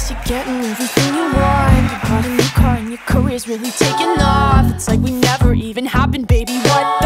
place You're getting everything you want. You bought a new car and your career's really taking off. It's like we never even happened